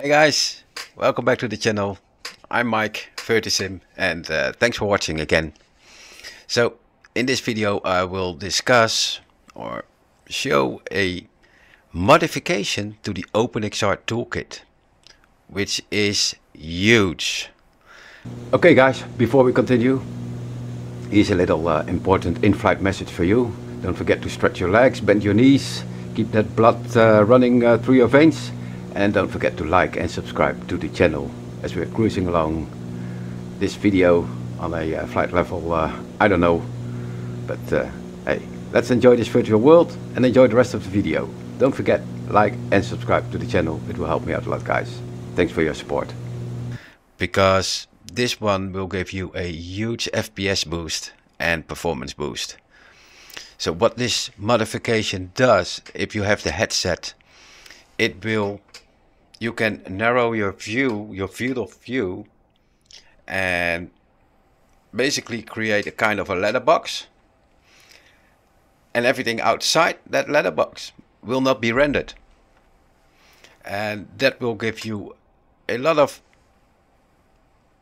Hey guys, welcome back to the channel. I'm Mike VirtuSim and uh, thanks for watching again. So in this video I will discuss or show a modification to the OpenXR toolkit which is huge. Okay guys, before we continue, here's a little uh, important in-flight message for you. Don't forget to stretch your legs, bend your knees, keep that blood uh, running uh, through your veins and don't forget to like and subscribe to the channel as we're cruising along this video on a uh, flight level uh, I don't know but uh, hey let's enjoy this virtual world and enjoy the rest of the video. Don't forget like and subscribe to the channel. It will help me out a lot guys. Thanks for your support. Because this one will give you a huge FPS boost and performance boost. So what this modification does if you have the headset it will you can narrow your view, your field of view, and basically create a kind of a letterbox. And everything outside that letterbox will not be rendered. And that will give you a lot of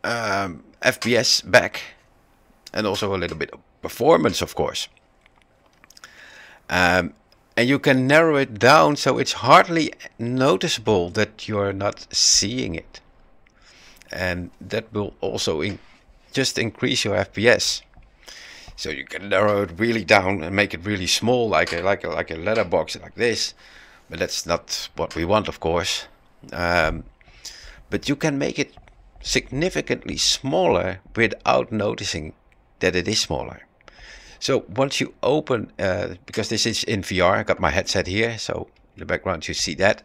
um, FPS back and also a little bit of performance, of course. Um, and you can narrow it down so it's hardly noticeable that you're not seeing it. And that will also in just increase your FPS so you can narrow it really down and make it really small like a like a like a letterbox like this. But that's not what we want of course. Um, but you can make it significantly smaller without noticing that it is smaller so once you open, uh, because this is in VR, I got my headset here, so in the background you see that.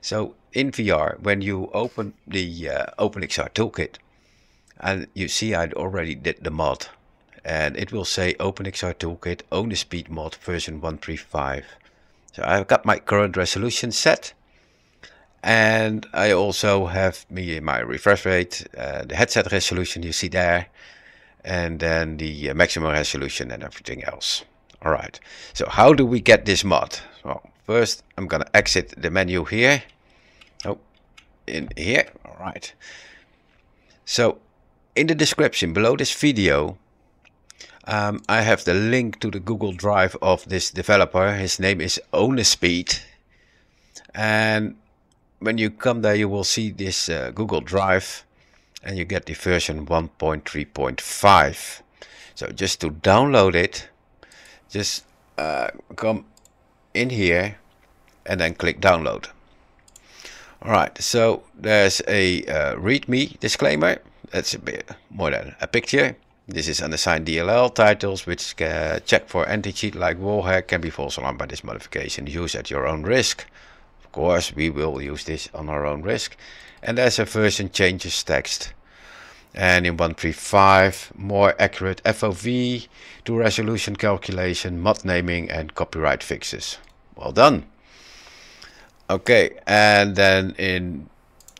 So in VR, when you open the uh, OpenXR toolkit, and you see I already did the mod, and it will say OpenXR toolkit only speed mod version 135. So I've got my current resolution set, and I also have me my refresh rate, uh, the headset resolution you see there, and then the uh, maximum resolution and everything else. All right, so how do we get this mod? Well, first I'm gonna exit the menu here. Oh, in here, all right. So in the description below this video, um, I have the link to the Google Drive of this developer. His name is OwnerSpeed. And when you come there, you will see this uh, Google Drive and you get the version 1.3.5 so just to download it just uh, come in here and then click download. Alright so there's a uh, readme disclaimer. That's a bit more than a picture. This is unassigned DLL titles which uh, check for anti-cheat like wallhack can be false alarm by this modification. Use at your own risk. Of course we will use this on our own risk. And there's a version changes text and in 135 more accurate FOV to resolution calculation mod naming and copyright fixes. Well done. Okay and then in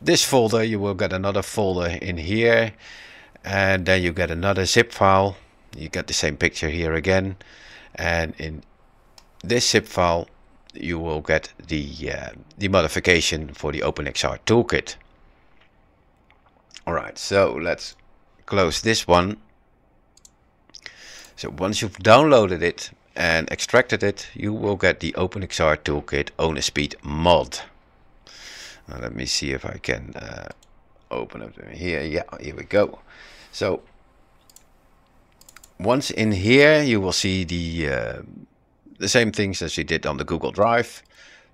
this folder you will get another folder in here. And then you get another zip file. You get the same picture here again. And in this zip file you will get the uh, the modification for the OpenXR toolkit Alright, so let's close this one. So once you've downloaded it and extracted it, you will get the OpenXR Toolkit OwnerSpeed mod. Now let me see if I can uh, open it here. Yeah, here we go. So once in here, you will see the uh, the same things as you did on the Google Drive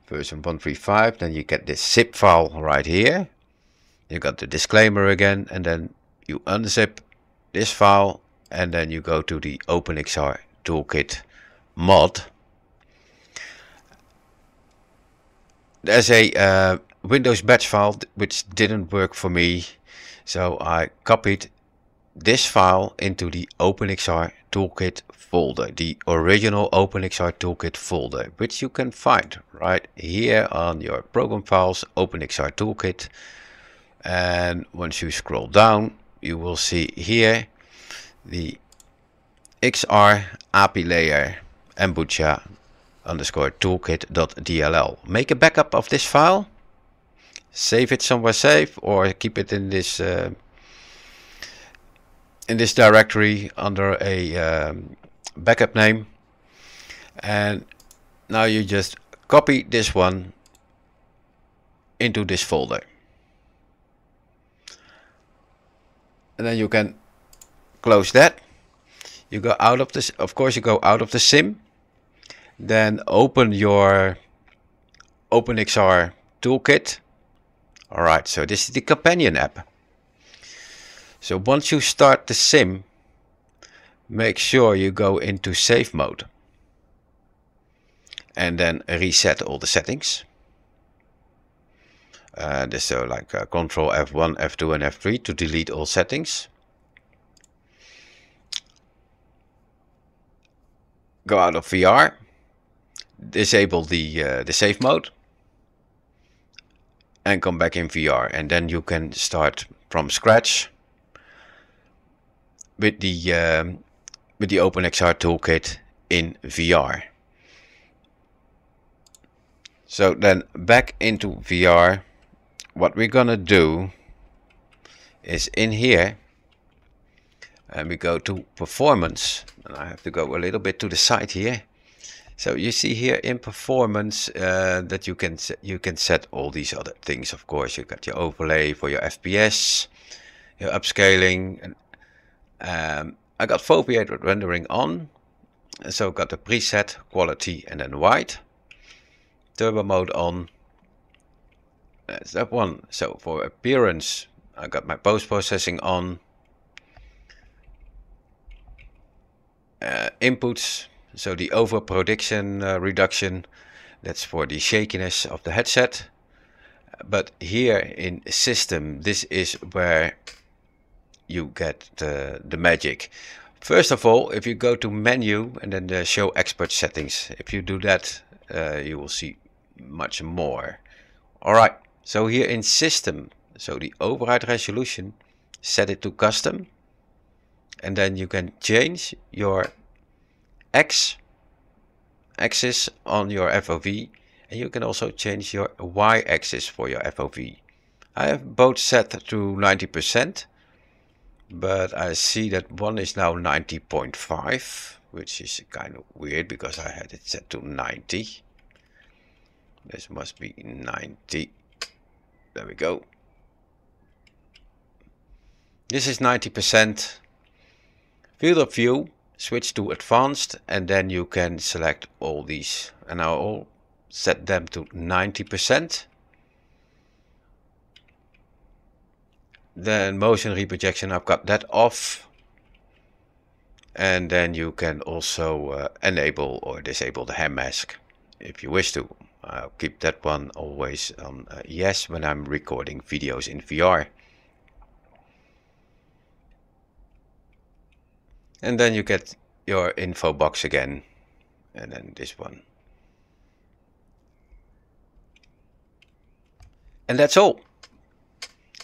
version 135. Then you get this zip file right here you got the disclaimer again and then you unzip this file and then you go to the OpenXR toolkit mod. There's a uh, Windows batch file which didn't work for me so I copied this file into the OpenXR toolkit folder the original OpenXR toolkit folder which you can find right here on your program files OpenXR toolkit and once you scroll down you will see here the xr API layer mbucchia underscore toolkit.dll make a backup of this file. Save it somewhere safe or keep it in this uh, in this directory under a um, backup name. And now you just copy this one into this folder and then you can close that. You go out of this of course you go out of the sim. Then open your OpenXR toolkit. Alright so this is the companion app. So once you start the sim make sure you go into safe mode. And then reset all the settings uh, this so like uh, control F1 F2 and F3 to delete all settings. Go out of VR disable the uh, the safe mode. And come back in VR and then you can start from scratch with the um, with the OpenXR toolkit in VR so then back into VR what we're gonna do is in here and we go to performance. And I have to go a little bit to the side here. So you see here in performance uh, that you can you can set all these other things of course. You got your overlay for your FPS your upscaling and um, I got foveated rendering on so got the preset quality and then wide. Turbo mode on that's that one so for appearance I got my post-processing on. Uh, inputs so the over prediction uh, reduction that's for the shakiness of the headset. But here in system this is where you get the, the magic. First of all if you go to menu and then the show expert settings if you do that uh, you will see much more. Alright so here in system so the override resolution set it to custom and then you can change your X axis on your FOV and you can also change your Y axis for your FOV. I have both set to 90% but I see that one is now 90.5 which is kind of weird because I had it set to 90. This must be 90. There we go. This is 90%. Field of view, switch to advanced and then you can select all these and I'll set them to 90%. Then motion reprojection, I've got that off. And then you can also uh, enable or disable the hand mask if you wish to. I'll keep that one always on uh, yes when I'm recording videos in VR. and then you get your info box again and then this one. And that's all.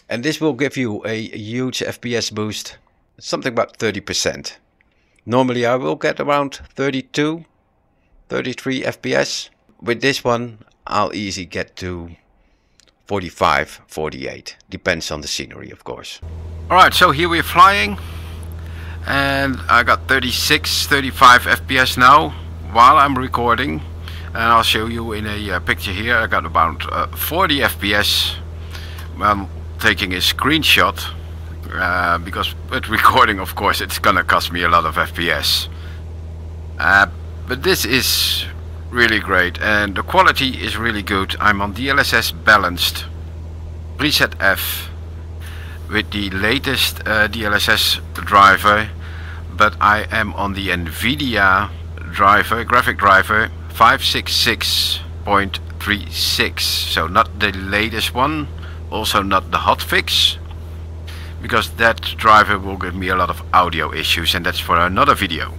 And this will give you a huge FPS boost something about 30% normally I will get around 32 33 FPS with this one I'll easily get to 45 48 depends on the scenery of course. Alright so here we're flying and I got 36 35 FPS now while I'm recording and I'll show you in a uh, picture here. I got about uh, 40 FPS when taking a screenshot uh, because with recording of course it's gonna cost me a lot of FPS uh, but this is really great and the quality is really good. I'm on DLSS balanced preset F with the latest uh, DLSS driver but I am on the NVIDIA driver, graphic driver 566.36 so not the latest one also not the hotfix because that driver will give me a lot of audio issues and that's for another video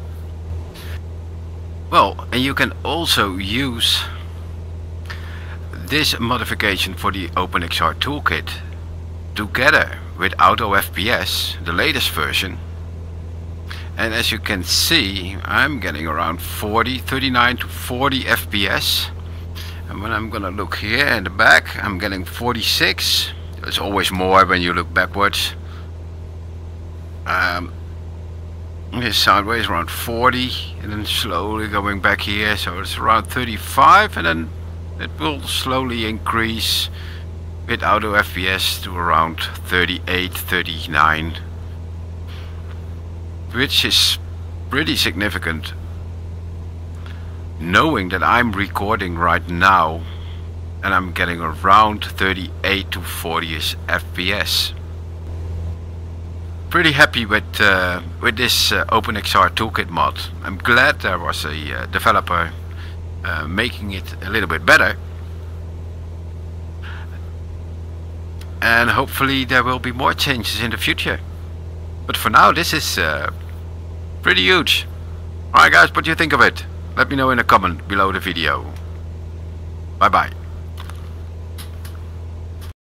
well and you can also use this modification for the OpenXR toolkit together with AutoFPS, the latest version. And as you can see, I'm getting around 40, 39 to 40 FPS. And when I'm gonna look here in the back, I'm getting 46. There's always more when you look backwards. Um, this sideways around 40 and then slowly going back here. So it's around 35 and then it will slowly increase with auto FPS to around 38 39 which is pretty significant knowing that I'm recording right now and I'm getting around 38 to 40 FPS pretty happy with uh, with this uh, OpenXR toolkit mod. I'm glad there was a uh, developer uh, making it a little bit better. And hopefully there will be more changes in the future. But for now this is uh, pretty huge. Alright guys, what do you think of it? Let me know in a comment below the video. Bye bye.